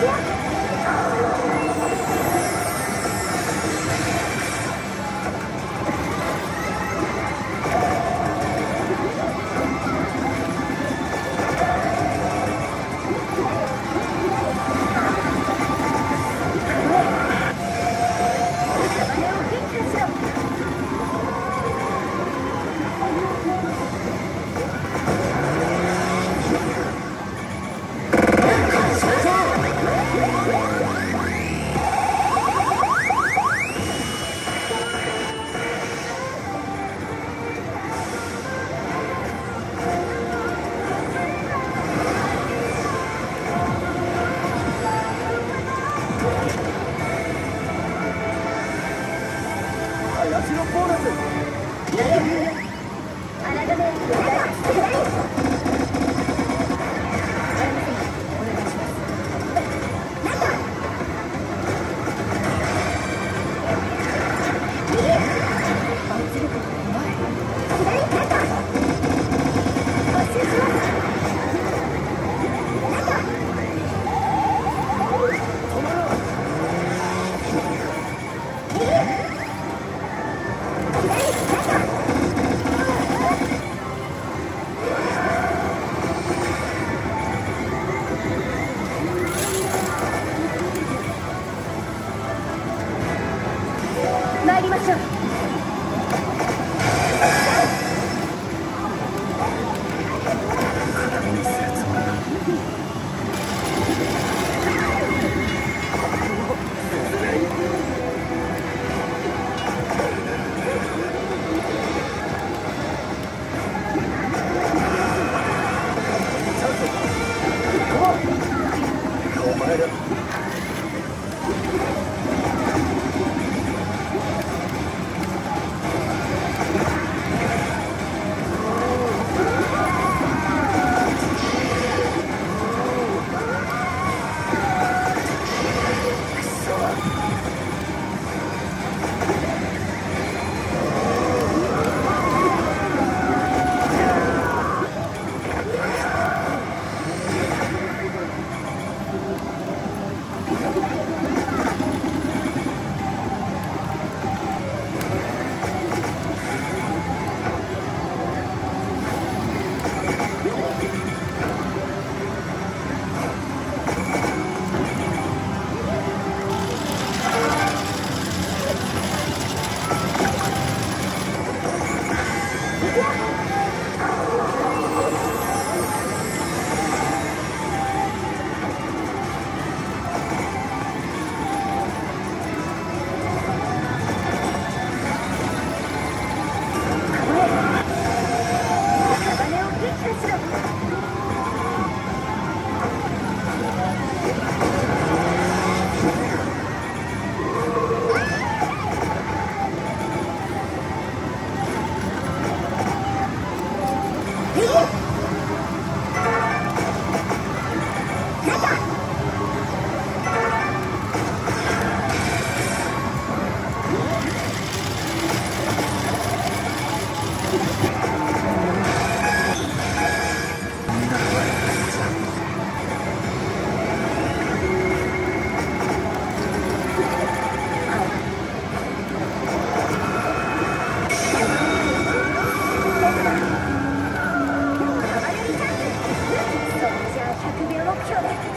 What? later. 100秒目標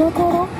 状況は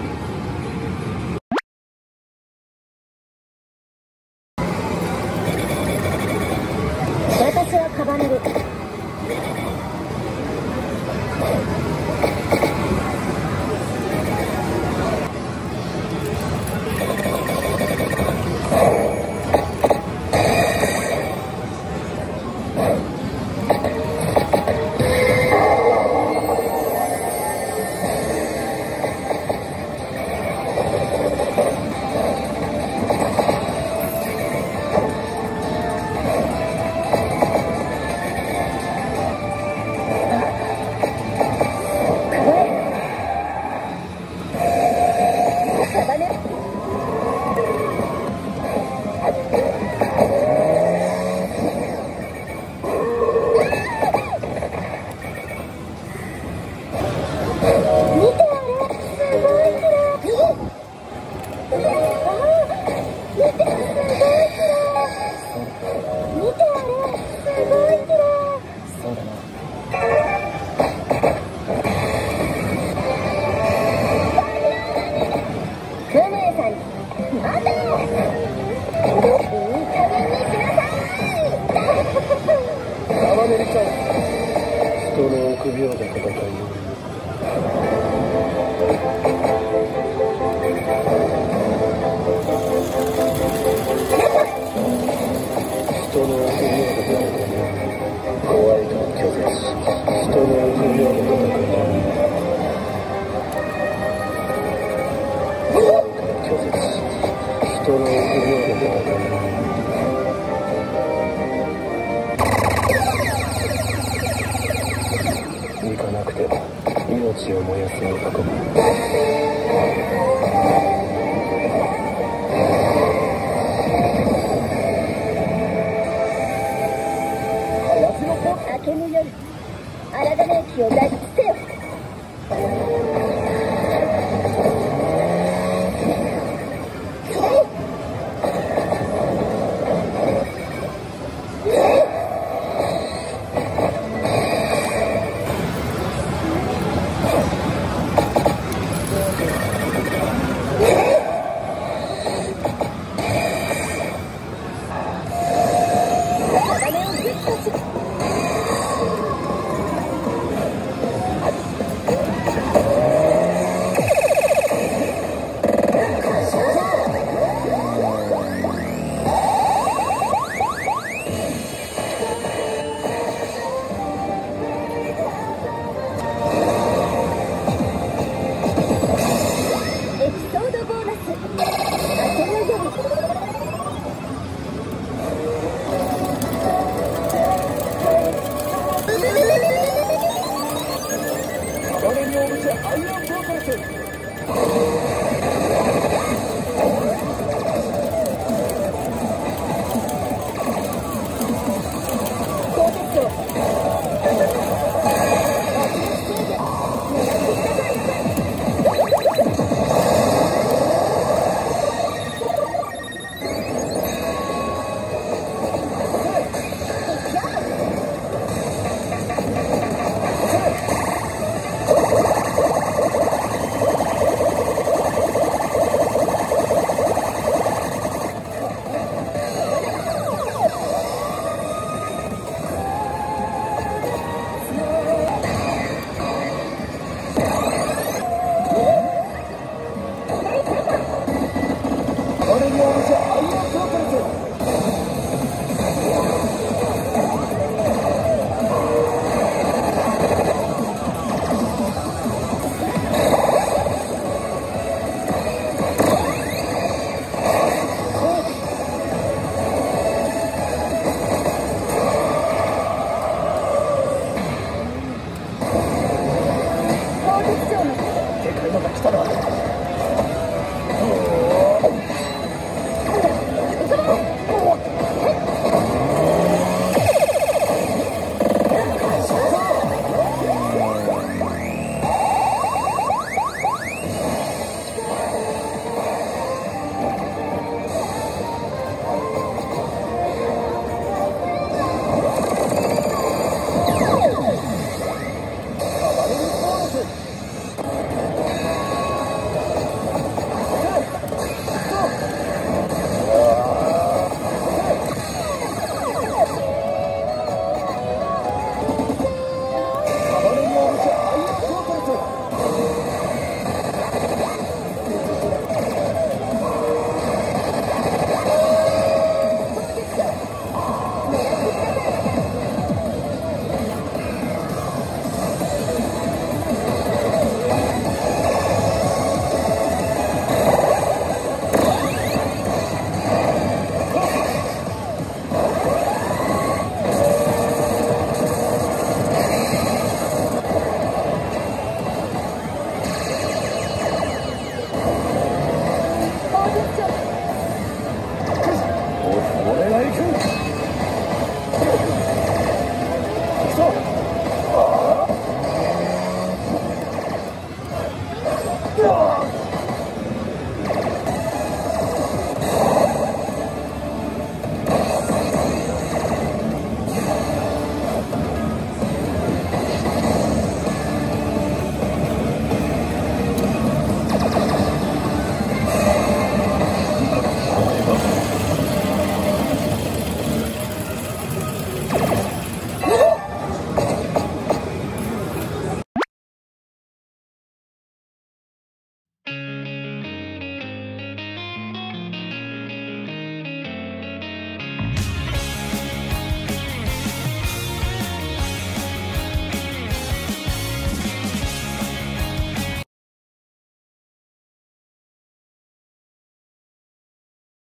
思いやす男も